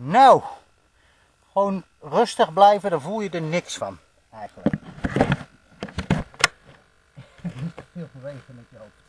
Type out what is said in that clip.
Nou, gewoon rustig blijven, dan voel je er niks van, eigenlijk. Veel bewegen met je hoofd.